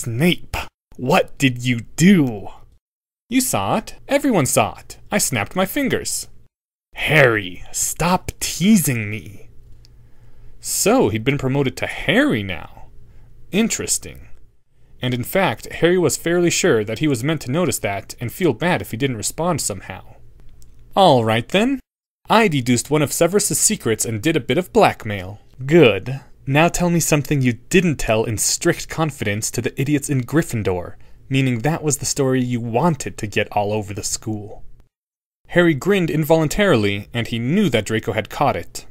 Snape. What did you do? You saw it. Everyone saw it. I snapped my fingers. Harry, stop teasing me. So he'd been promoted to Harry now. Interesting. And in fact, Harry was fairly sure that he was meant to notice that and feel bad if he didn't respond somehow. All right then. I deduced one of Severus's secrets and did a bit of blackmail. Good. Now tell me something you didn't tell in strict confidence to the idiots in Gryffindor, meaning that was the story you wanted to get all over the school. Harry grinned involuntarily, and he knew that Draco had caught it.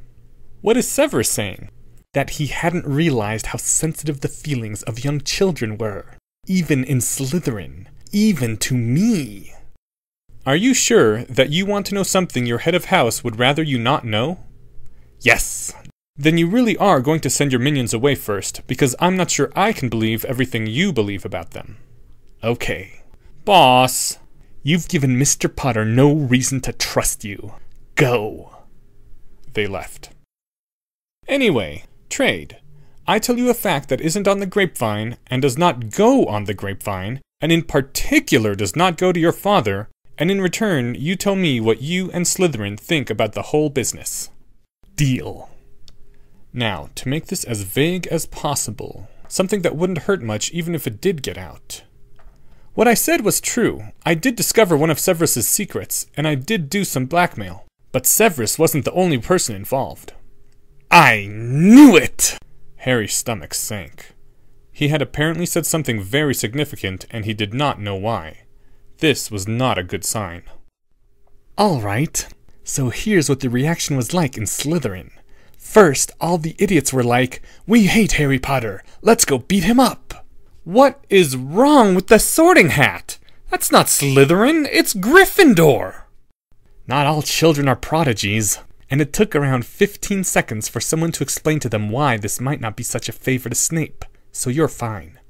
What is Severus saying? That he hadn't realized how sensitive the feelings of young children were, even in Slytherin, even to me. Are you sure that you want to know something your head of house would rather you not know? Yes. Then you really are going to send your minions away first, because I'm not sure I can believe everything you believe about them. Okay. Boss, you've given Mr. Potter no reason to trust you. Go. They left. Anyway, trade. I tell you a fact that isn't on the grapevine and does not go on the grapevine, and in particular does not go to your father, and in return you tell me what you and Slytherin think about the whole business. Deal. Now, to make this as vague as possible, something that wouldn't hurt much even if it did get out. What I said was true. I did discover one of Severus's secrets, and I did do some blackmail. But Severus wasn't the only person involved. I knew it! Harry's stomach sank. He had apparently said something very significant, and he did not know why. This was not a good sign. All right, so here's what the reaction was like in Slytherin. First, all the idiots were like, We hate Harry Potter, let's go beat him up. What is wrong with the sorting hat? That's not Slytherin, it's Gryffindor. Not all children are prodigies, and it took around 15 seconds for someone to explain to them why this might not be such a favor to Snape, so you're fine.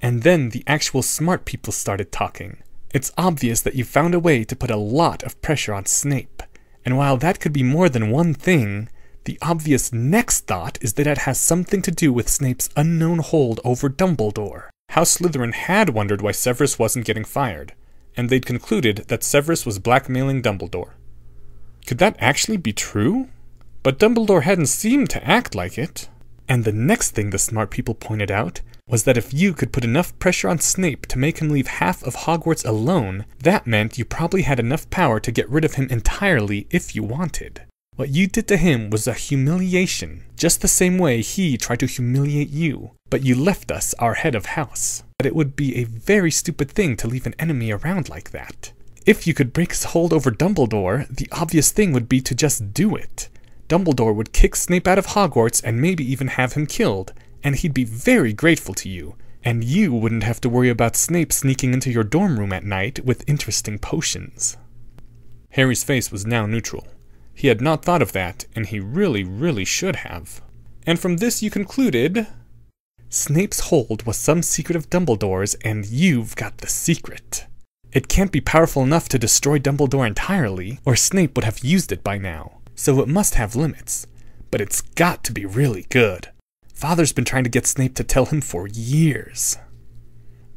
And then the actual smart people started talking. It's obvious that you found a way to put a lot of pressure on Snape, and while that could be more than one thing, the obvious next thought is that it has something to do with Snape's unknown hold over Dumbledore. House Slytherin had wondered why Severus wasn't getting fired, and they'd concluded that Severus was blackmailing Dumbledore. Could that actually be true? But Dumbledore hadn't seemed to act like it. And the next thing the smart people pointed out was that if you could put enough pressure on Snape to make him leave half of Hogwarts alone, that meant you probably had enough power to get rid of him entirely if you wanted. What you did to him was a humiliation, just the same way he tried to humiliate you, but you left us our head of house. But it would be a very stupid thing to leave an enemy around like that. If you could break his hold over Dumbledore, the obvious thing would be to just do it. Dumbledore would kick Snape out of Hogwarts and maybe even have him killed, and he'd be very grateful to you. And you wouldn't have to worry about Snape sneaking into your dorm room at night with interesting potions. Harry's face was now neutral. He had not thought of that, and he really, really should have. And from this you concluded... Snape's hold was some secret of Dumbledore's, and you've got the secret. It can't be powerful enough to destroy Dumbledore entirely, or Snape would have used it by now, so it must have limits. But it's got to be really good. Father's been trying to get Snape to tell him for years.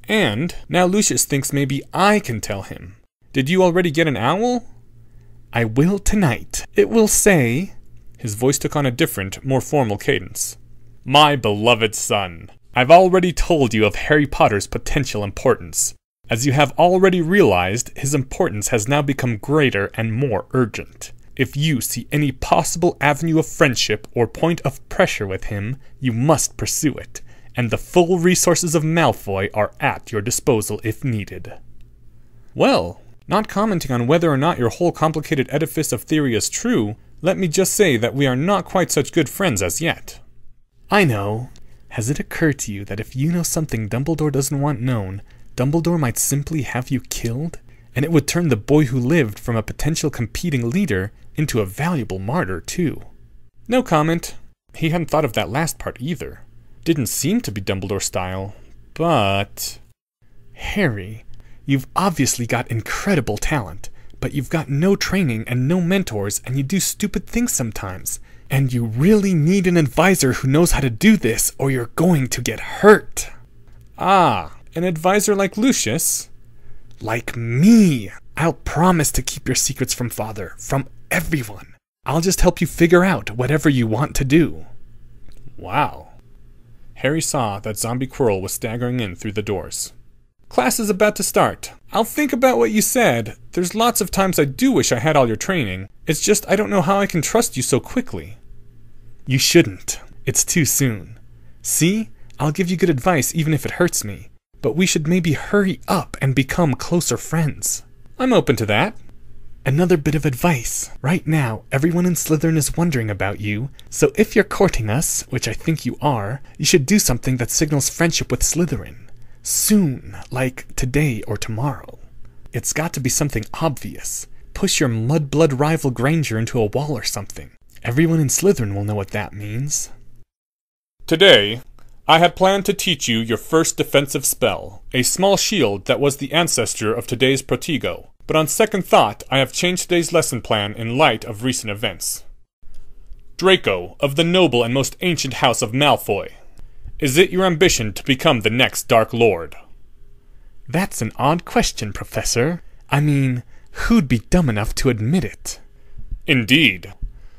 And now Lucius thinks maybe I can tell him. Did you already get an owl? I will tonight. It will say. His voice took on a different, more formal cadence. My beloved son, I've already told you of Harry Potter's potential importance. As you have already realized, his importance has now become greater and more urgent. If you see any possible avenue of friendship or point of pressure with him, you must pursue it, and the full resources of Malfoy are at your disposal if needed. Well, not commenting on whether or not your whole complicated edifice of theory is true, let me just say that we are not quite such good friends as yet. I know. Has it occurred to you that if you know something Dumbledore doesn't want known, Dumbledore might simply have you killed? And it would turn the boy who lived from a potential competing leader into a valuable martyr, too. No comment. He hadn't thought of that last part either. Didn't seem to be Dumbledore style, but. Harry, You've obviously got incredible talent, but you've got no training and no mentors, and you do stupid things sometimes. And you really need an advisor who knows how to do this, or you're going to get hurt. Ah, an advisor like Lucius? Like me. I'll promise to keep your secrets from father, from everyone. I'll just help you figure out whatever you want to do. Wow. Harry saw that Zombie Quirrell was staggering in through the doors. Class is about to start. I'll think about what you said. There's lots of times I do wish I had all your training. It's just I don't know how I can trust you so quickly. You shouldn't. It's too soon. See? I'll give you good advice even if it hurts me. But we should maybe hurry up and become closer friends. I'm open to that. Another bit of advice. Right now, everyone in Slytherin is wondering about you, so if you're courting us, which I think you are, you should do something that signals friendship with Slytherin soon, like today or tomorrow. It's got to be something obvious. Push your mudblood rival Granger into a wall or something. Everyone in Slytherin will know what that means. Today, I had planned to teach you your first defensive spell, a small shield that was the ancestor of today's Protego. But on second thought, I have changed today's lesson plan in light of recent events. Draco, of the noble and most ancient house of Malfoy, is it your ambition to become the next Dark Lord? That's an odd question, Professor. I mean, who'd be dumb enough to admit it? Indeed.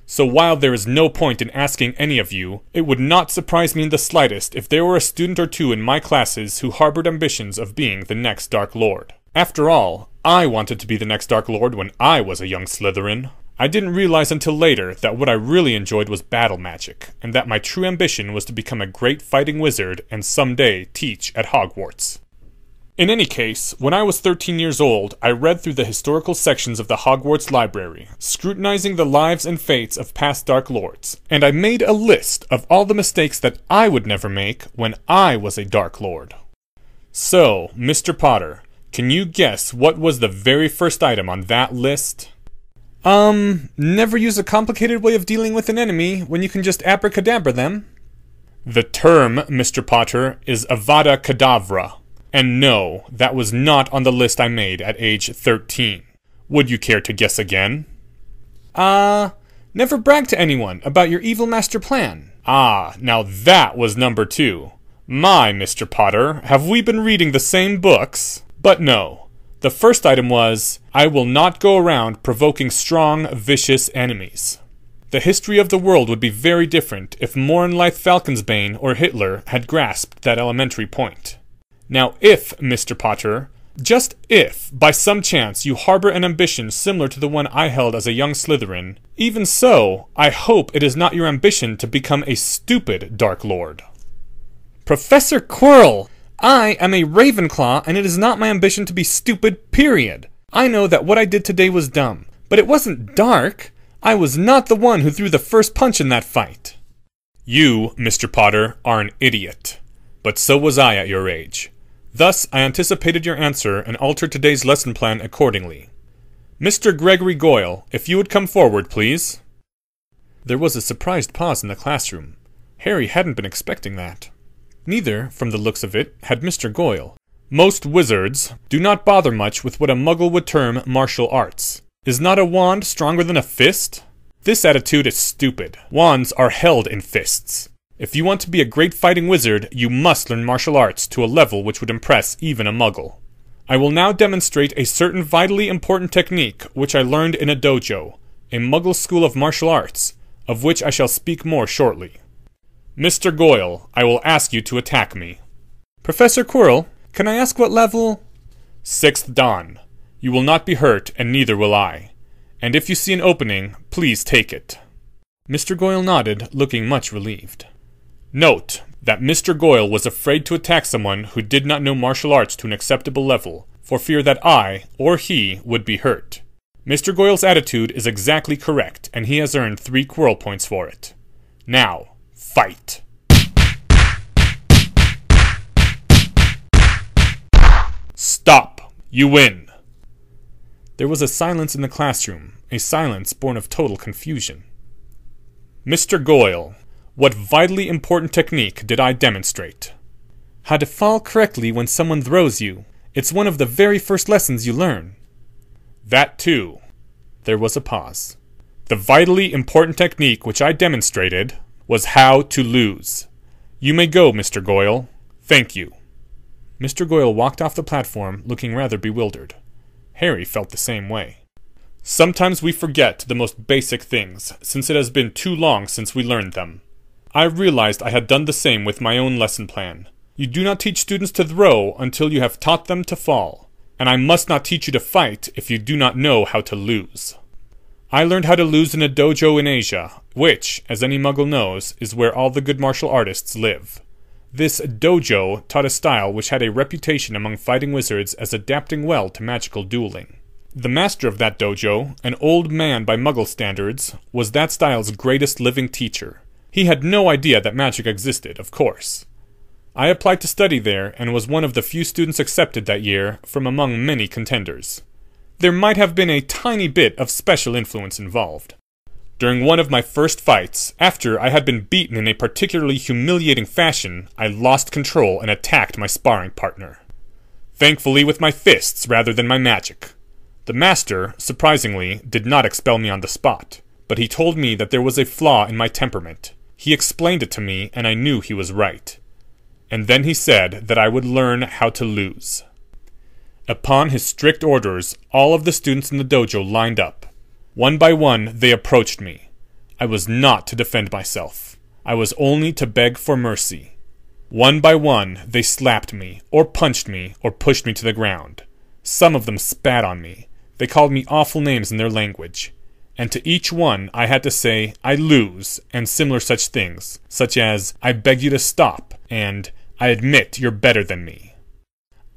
So while there is no point in asking any of you, it would not surprise me in the slightest if there were a student or two in my classes who harbored ambitions of being the next Dark Lord. After all, I wanted to be the next Dark Lord when I was a young Slytherin. I didn't realize until later that what I really enjoyed was battle magic, and that my true ambition was to become a great fighting wizard and someday teach at Hogwarts. In any case, when I was 13 years old, I read through the historical sections of the Hogwarts library, scrutinizing the lives and fates of past Dark Lords, and I made a list of all the mistakes that I would never make when I was a Dark Lord. So, Mr. Potter, can you guess what was the very first item on that list? Um, never use a complicated way of dealing with an enemy when you can just abracadabra them. The term, Mr. Potter, is Avada Kedavra. And no, that was not on the list I made at age 13. Would you care to guess again? Uh, never brag to anyone about your evil master plan. Ah, now that was number two. My, Mr. Potter, have we been reading the same books? But no, the first item was I will not go around provoking strong, vicious enemies. The history of the world would be very different if Morinlyth Falconsbane or Hitler had grasped that elementary point. Now, if, Mr. Potter, just if, by some chance, you harbor an ambition similar to the one I held as a young Slytherin, even so, I hope it is not your ambition to become a stupid Dark Lord. Professor Quirrell! I am a Ravenclaw, and it is not my ambition to be stupid, period. I know that what I did today was dumb, but it wasn't dark. I was not the one who threw the first punch in that fight. You, Mr. Potter, are an idiot. But so was I at your age. Thus, I anticipated your answer and altered today's lesson plan accordingly. Mr. Gregory Goyle, if you would come forward, please. There was a surprised pause in the classroom. Harry hadn't been expecting that. Neither, from the looks of it, had Mr. Goyle. Most wizards do not bother much with what a muggle would term martial arts. Is not a wand stronger than a fist? This attitude is stupid. Wands are held in fists. If you want to be a great fighting wizard, you must learn martial arts to a level which would impress even a muggle. I will now demonstrate a certain vitally important technique which I learned in a dojo, a muggle school of martial arts, of which I shall speak more shortly. Mr. Goyle, I will ask you to attack me. Professor Quirrell, can I ask what level? Sixth Dan. You will not be hurt, and neither will I. And if you see an opening, please take it. Mr. Goyle nodded, looking much relieved. Note that Mr. Goyle was afraid to attack someone who did not know martial arts to an acceptable level, for fear that I, or he, would be hurt. Mr. Goyle's attitude is exactly correct, and he has earned three Quirrell points for it. Now, Fight! Stop! You win! There was a silence in the classroom, a silence born of total confusion. Mr. Goyle, what vitally important technique did I demonstrate? How to fall correctly when someone throws you. It's one of the very first lessons you learn. That too. There was a pause. The vitally important technique which I demonstrated was how to lose. You may go, Mr. Goyle. Thank you. Mr. Goyle walked off the platform looking rather bewildered. Harry felt the same way. Sometimes we forget the most basic things, since it has been too long since we learned them. I realized I had done the same with my own lesson plan. You do not teach students to throw until you have taught them to fall, and I must not teach you to fight if you do not know how to lose. I learned how to lose in a dojo in Asia, which, as any muggle knows, is where all the good martial artists live. This dojo taught a style which had a reputation among fighting wizards as adapting well to magical dueling. The master of that dojo, an old man by muggle standards, was that style's greatest living teacher. He had no idea that magic existed, of course. I applied to study there and was one of the few students accepted that year from among many contenders. There might have been a tiny bit of special influence involved. During one of my first fights, after I had been beaten in a particularly humiliating fashion, I lost control and attacked my sparring partner. Thankfully, with my fists rather than my magic. The master, surprisingly, did not expel me on the spot, but he told me that there was a flaw in my temperament. He explained it to me, and I knew he was right. And then he said that I would learn how to lose. Upon his strict orders, all of the students in the dojo lined up. One by one, they approached me. I was not to defend myself. I was only to beg for mercy. One by one, they slapped me, or punched me, or pushed me to the ground. Some of them spat on me. They called me awful names in their language. And to each one, I had to say, I lose, and similar such things, such as, I beg you to stop, and, I admit you're better than me.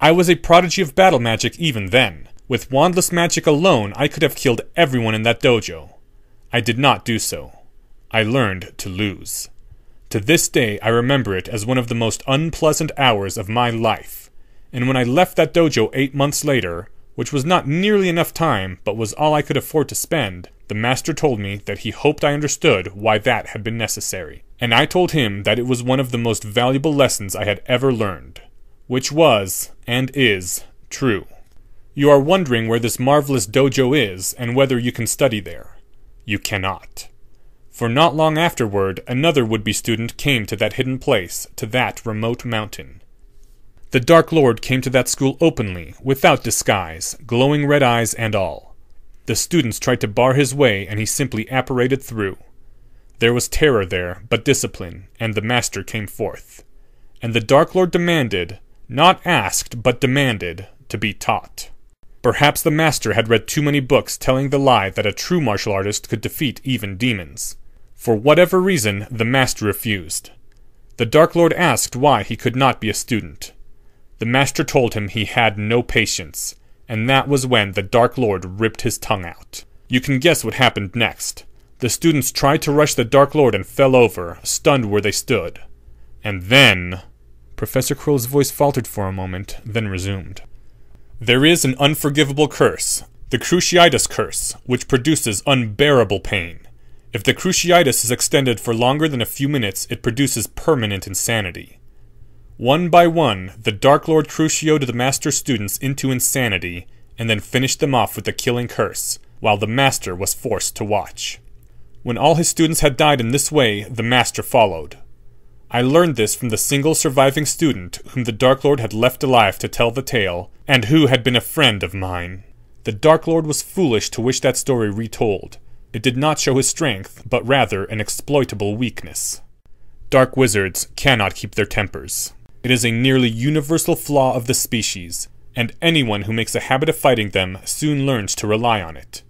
I was a prodigy of battle magic even then. With wandless magic alone, I could have killed everyone in that dojo. I did not do so. I learned to lose. To this day, I remember it as one of the most unpleasant hours of my life. And when I left that dojo eight months later, which was not nearly enough time, but was all I could afford to spend, the master told me that he hoped I understood why that had been necessary. And I told him that it was one of the most valuable lessons I had ever learned, which was, and is, true. You are wondering where this marvelous dojo is and whether you can study there. You cannot. For not long afterward, another would be student came to that hidden place, to that remote mountain. The Dark Lord came to that school openly, without disguise, glowing red eyes and all. The students tried to bar his way, and he simply apparated through. There was terror there, but discipline, and the master came forth. And the Dark Lord demanded, not asked, but demanded, to be taught. Perhaps the master had read too many books telling the lie that a true martial artist could defeat even demons. For whatever reason, the master refused. The Dark Lord asked why he could not be a student. The master told him he had no patience, and that was when the Dark Lord ripped his tongue out. You can guess what happened next. The students tried to rush the Dark Lord and fell over, stunned where they stood. And then. Professor Quirrell's voice faltered for a moment, then resumed. There is an unforgivable curse, the Cruciatus curse, which produces unbearable pain. If the Cruciatus is extended for longer than a few minutes, it produces permanent insanity. One by one, the Dark Lord crucioed the Master students into insanity, and then finished them off with the killing curse, while the Master was forced to watch. When all his students had died in this way, the Master followed. I learned this from the single surviving student whom the Dark Lord had left alive to tell the tale, and who had been a friend of mine. The Dark Lord was foolish to wish that story retold. It did not show his strength, but rather an exploitable weakness. Dark wizards cannot keep their tempers. It is a nearly universal flaw of the species, and anyone who makes a habit of fighting them soon learns to rely on it.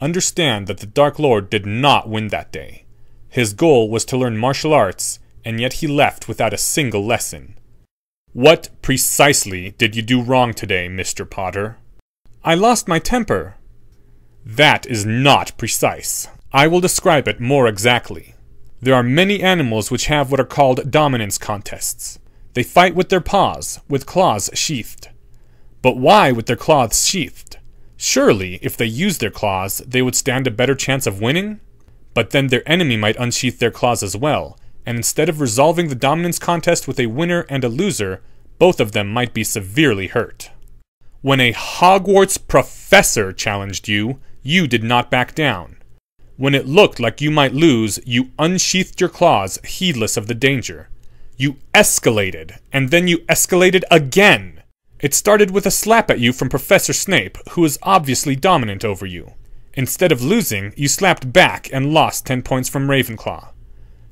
Understand that the Dark Lord did not win that day. His goal was to learn martial arts and yet he left without a single lesson. What precisely did you do wrong today, Mr. Potter? I lost my temper. That is not precise. I will describe it more exactly. There are many animals which have what are called dominance contests. They fight with their paws, with claws sheathed. But why with their claws sheathed? Surely, if they used their claws, they would stand a better chance of winning? But then their enemy might unsheath their claws as well, and instead of resolving the dominance contest with a winner and a loser, both of them might be severely hurt. When a Hogwarts professor challenged you, you did not back down. When it looked like you might lose, you unsheathed your claws, heedless of the danger. You escalated, and then you escalated again. It started with a slap at you from Professor Snape, who is obviously dominant over you. Instead of losing, you slapped back and lost 10 points from Ravenclaw.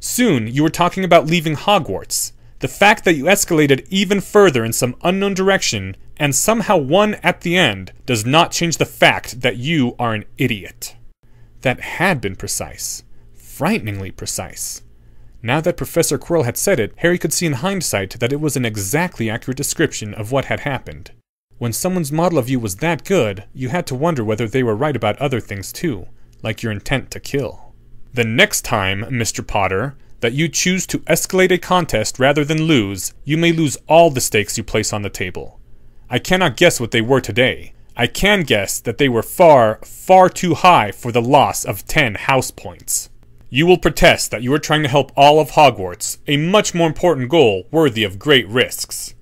Soon, you were talking about leaving Hogwarts. The fact that you escalated even further in some unknown direction and somehow won at the end does not change the fact that you are an idiot. That had been precise. Frighteningly precise. Now that Professor Quirrell had said it, Harry could see in hindsight that it was an exactly accurate description of what had happened. When someone's model of you was that good, you had to wonder whether they were right about other things too, like your intent to kill. The next time, Mr. Potter, that you choose to escalate a contest rather than lose, you may lose all the stakes you place on the table. I cannot guess what they were today. I can guess that they were far, far too high for the loss of 10 house points. You will protest that you are trying to help all of Hogwarts, a much more important goal worthy of great risks.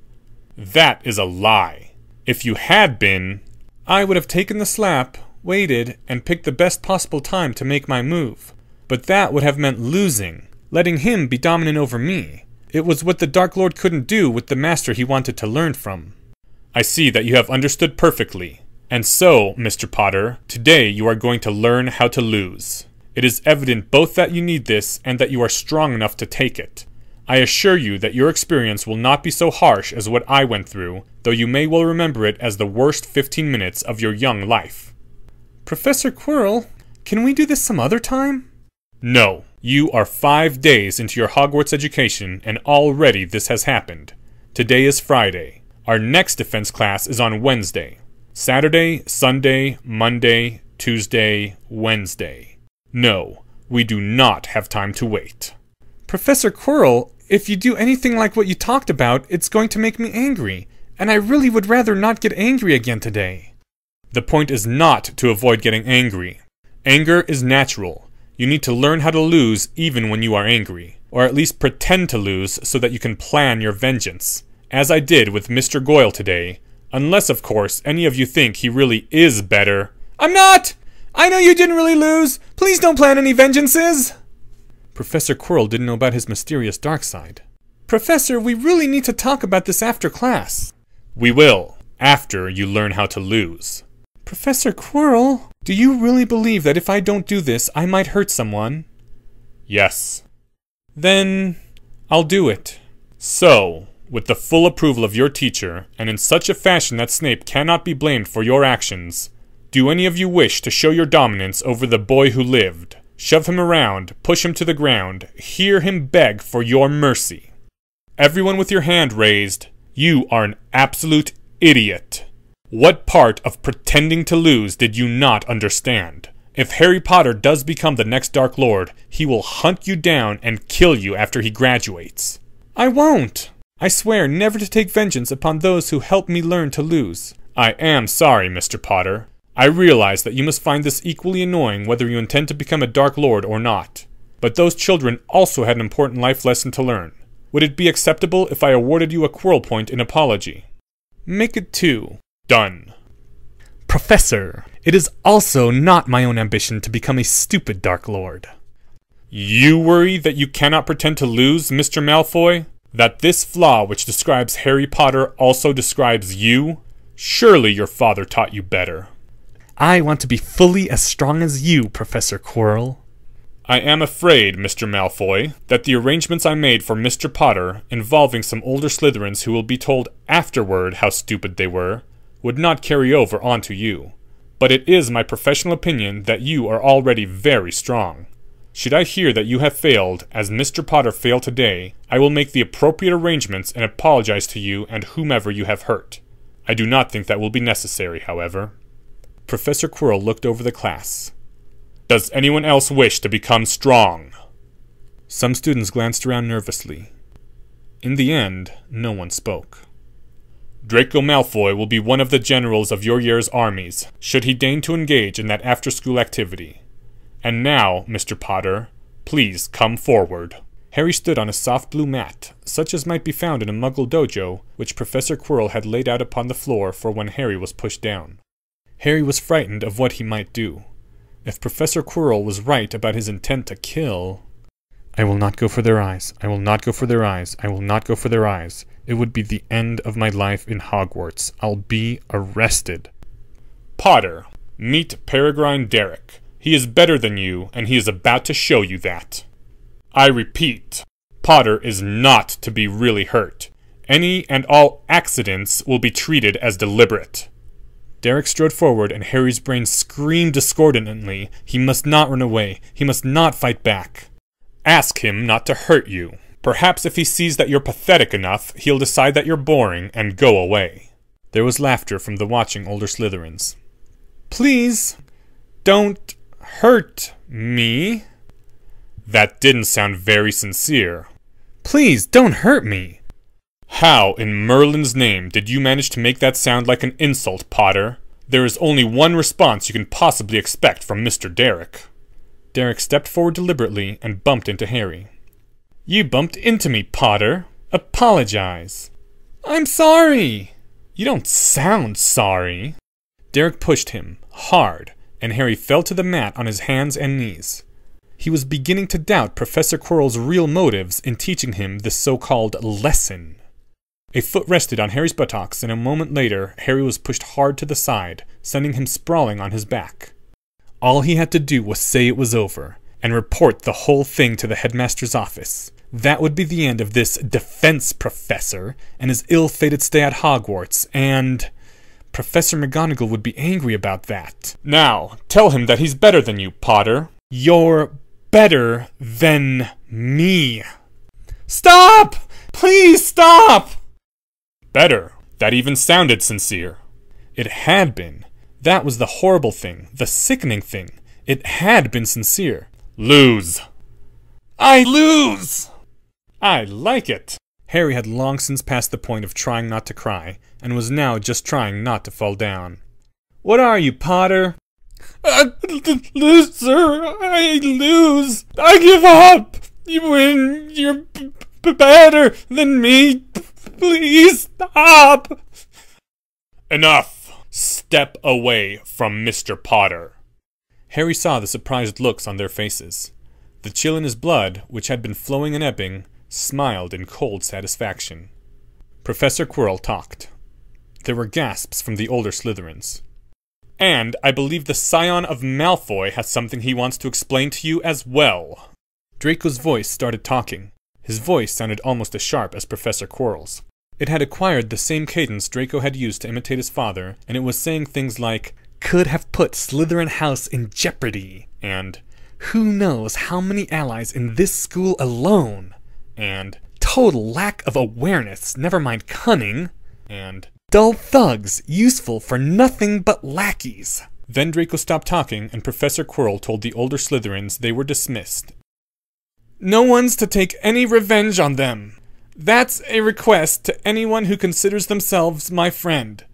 That is a lie. If you had been, I would have taken the slap, waited, and picked the best possible time to make my move. But that would have meant losing, letting him be dominant over me. It was what the Dark Lord couldn't do with the master he wanted to learn from. I see that you have understood perfectly. And so, Mr. Potter, today you are going to learn how to lose. It is evident both that you need this and that you are strong enough to take it. I assure you that your experience will not be so harsh as what I went through, though you may well remember it as the worst 15 minutes of your young life. Professor Quirrell, can we do this some other time? No. You are five days into your Hogwarts education, and already this has happened. Today is Friday. Our next defense class is on Wednesday. Saturday, Sunday, Monday, Tuesday, Wednesday. No, we do not have time to wait. Professor Quirrell, if you do anything like what you talked about, it's going to make me angry, and I really would rather not get angry again today. The point is not to avoid getting angry. Anger is natural. You need to learn how to lose even when you are angry, or at least pretend to lose so that you can plan your vengeance as I did with Mr. Goyle today, unless, of course, any of you think he really is better. I'm not! I know you didn't really lose! Please don't plan any vengeances! Professor Quirrell didn't know about his mysterious dark side. Professor, we really need to talk about this after class. We will, after you learn how to lose. Professor Quirrell, do you really believe that if I don't do this, I might hurt someone? Yes. Then, I'll do it. So, with the full approval of your teacher, and in such a fashion that Snape cannot be blamed for your actions, do any of you wish to show your dominance over the boy who lived? Shove him around, push him to the ground, hear him beg for your mercy. Everyone with your hand raised, you are an absolute idiot. What part of pretending to lose did you not understand? If Harry Potter does become the next Dark Lord, he will hunt you down and kill you after he graduates. I won't. I swear never to take vengeance upon those who helped me learn to lose. I am sorry, Mr. Potter. I realize that you must find this equally annoying whether you intend to become a Dark Lord or not. But those children also had an important life lesson to learn. Would it be acceptable if I awarded you a Quirrell point in apology? Make it two. Done. Professor, it is also not my own ambition to become a stupid Dark Lord. You worry that you cannot pretend to lose, Mr. Malfoy? That this flaw which describes Harry Potter also describes you? Surely your father taught you better. I want to be fully as strong as you, Professor Quirrell. I am afraid, Mr. Malfoy, that the arrangements I made for Mr. Potter, involving some older Slytherins who will be told afterward how stupid they were, would not carry over onto you. But it is my professional opinion that you are already very strong. Should I hear that you have failed, as Mr. Potter failed today, I will make the appropriate arrangements and apologize to you and whomever you have hurt. I do not think that will be necessary, however. Professor Quirrell looked over the class. Does anyone else wish to become strong? Some students glanced around nervously. In the end, no one spoke. Draco Malfoy will be one of the generals of your year's armies, should he deign to engage in that after school activity. And now, Mr. Potter, please come forward. Harry stood on a soft blue mat, such as might be found in a muggle dojo, which Professor Quirrell had laid out upon the floor for when Harry was pushed down. Harry was frightened of what he might do. If Professor Quirrell was right about his intent to kill. I will not go for their eyes. I will not go for their eyes. I will not go for their eyes. It would be the end of my life in Hogwarts. I'll be arrested. Potter, meet Peregrine Derrick. He is better than you, and he is about to show you that. I repeat, Potter is not to be really hurt. Any and all accidents will be treated as deliberate. Derrick strode forward, and Harry's brain screamed discordantly. He must not run away. He must not fight back. Ask him not to hurt you. Perhaps if he sees that you're pathetic enough, he'll decide that you're boring and go away. There was laughter from the watching older Slytherins. Please, don't hurt me. That didn't sound very sincere. Please, don't hurt me. How in Merlin's name did you manage to make that sound like an insult, Potter? There is only one response you can possibly expect from Mr. Derrick. Derrick stepped forward deliberately and bumped into Harry. You bumped into me, Potter. Apologize. I'm sorry. You don't sound sorry. Derrick pushed him, hard, and Harry fell to the mat on his hands and knees. He was beginning to doubt Professor Quirrell's real motives in teaching him this so called lesson. A foot rested on Harry's buttocks, and a moment later, Harry was pushed hard to the side, sending him sprawling on his back. All he had to do was say it was over, and report the whole thing to the headmaster's office. That would be the end of this defense professor and his ill fated stay at Hogwarts, and. Professor McGonagall would be angry about that. Now, tell him that he's better than you, Potter. You're better than me. Stop! Please stop! Better. That even sounded sincere. It had been. That was the horrible thing, the sickening thing. It had been sincere. Lose. I lose! I like it. Harry had long since passed the point of trying not to cry, and was now just trying not to fall down. What are you, Potter? Uh, loser, I lose. I give up. You win. You're better than me. Please stop. Enough. Step away from Mr. Potter. Harry saw the surprised looks on their faces. The chill in his blood, which had been flowing and ebbing, smiled in cold satisfaction. Professor Quirrell talked. There were gasps from the older Slytherins. And I believe the scion of Malfoy has something he wants to explain to you as well. Draco's voice started talking. His voice sounded almost as sharp as Professor Quirrell's. It had acquired the same cadence Draco had used to imitate his father, and it was saying things like, could have put Slytherin House in jeopardy, and who knows how many allies in this school alone, and total lack of awareness, never mind cunning, and dull thugs useful for nothing but lackeys. Then Draco stopped talking, and Professor Quirrell told the older Slytherins they were dismissed. No one's to take any revenge on them. That's a request to anyone who considers themselves my friend.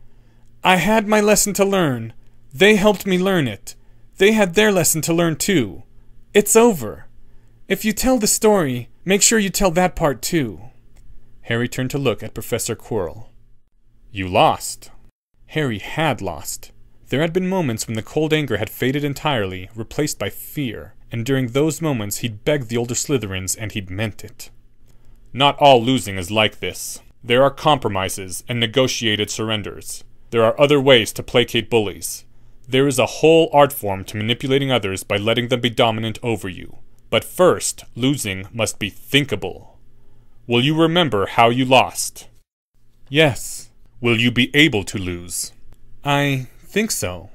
I had my lesson to learn. They helped me learn it. They had their lesson to learn too. It's over. If you tell the story, make sure you tell that part too. Harry turned to look at Professor Quirrell. You lost. Harry had lost. There had been moments when the cold anger had faded entirely, replaced by fear, and during those moments he'd begged the older Slytherins and he'd meant it. Not all losing is like this. There are compromises and negotiated surrenders. There are other ways to placate bullies. There is a whole art form to manipulating others by letting them be dominant over you. But first, losing must be thinkable. Will you remember how you lost? Yes. Will you be able to lose? I think so.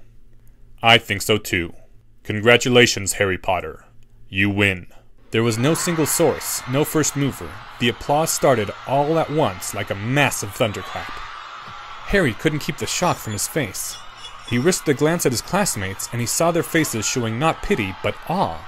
I think so too. Congratulations, Harry Potter. You win. There was no single source, no first mover. The applause started all at once like a massive thunderclap. Harry couldn't keep the shock from his face. He risked a glance at his classmates, and he saw their faces showing not pity, but awe.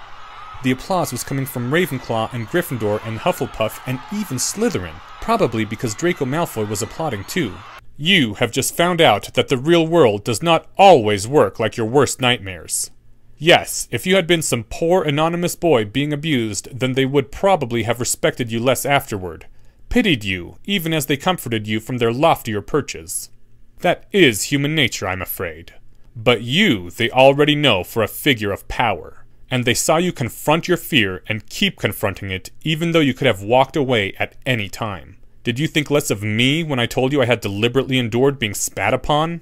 The applause was coming from Ravenclaw and Gryffindor and Hufflepuff and even Slytherin, probably because Draco Malfoy was applauding too. You have just found out that the real world does not always work like your worst nightmares. Yes, if you had been some poor anonymous boy being abused, then they would probably have respected you less afterward, pitied you, even as they comforted you from their loftier perches. That is human nature, I'm afraid. But you they already know for a figure of power, and they saw you confront your fear and keep confronting it even though you could have walked away at any time. Did you think less of me when I told you I had deliberately endured being spat upon?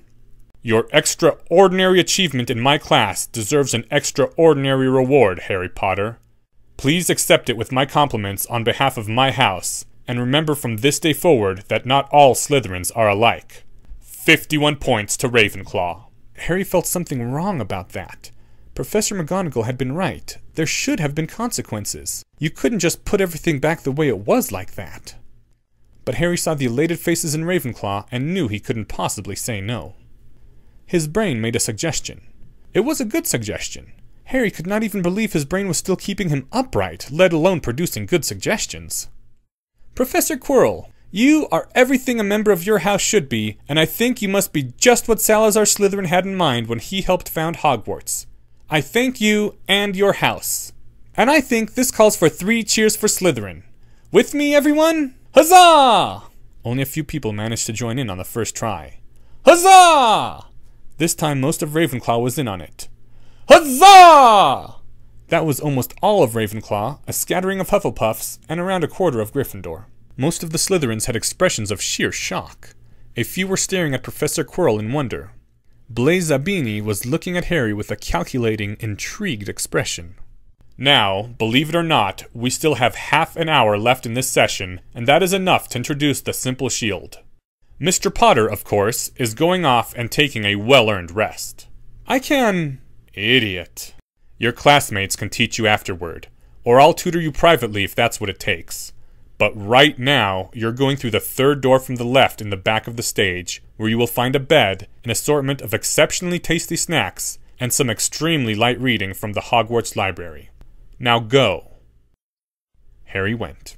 Your extraordinary achievement in my class deserves an extraordinary reward, Harry Potter. Please accept it with my compliments on behalf of my house, and remember from this day forward that not all Slytherins are alike. 51 points to Ravenclaw. Harry felt something wrong about that. Professor McGonagall had been right. There should have been consequences. You couldn't just put everything back the way it was like that. But Harry saw the elated faces in Ravenclaw and knew he couldn't possibly say no. His brain made a suggestion. It was a good suggestion. Harry could not even believe his brain was still keeping him upright, let alone producing good suggestions. Professor Quirrell, you are everything a member of your house should be, and I think you must be just what Salazar Slytherin had in mind when he helped found Hogwarts. I thank you and your house. And I think this calls for three cheers for Slytherin. With me, everyone? Huzzah! Only a few people managed to join in on the first try. Huzzah! This time most of Ravenclaw was in on it. Huzzah! That was almost all of Ravenclaw, a scattering of Hufflepuffs, and around a quarter of Gryffindor. Most of the Slytherins had expressions of sheer shock. A few were staring at Professor Quirrell in wonder. Blaise Zabini was looking at Harry with a calculating, intrigued expression. Now, believe it or not, we still have half an hour left in this session, and that is enough to introduce the simple shield. Mr. Potter, of course, is going off and taking a well earned rest. I can. Idiot. Your classmates can teach you afterward, or I'll tutor you privately if that's what it takes. But right now, you're going through the third door from the left in the back of the stage, where you will find a bed, an assortment of exceptionally tasty snacks, and some extremely light reading from the Hogwarts library. Now go. Harry went.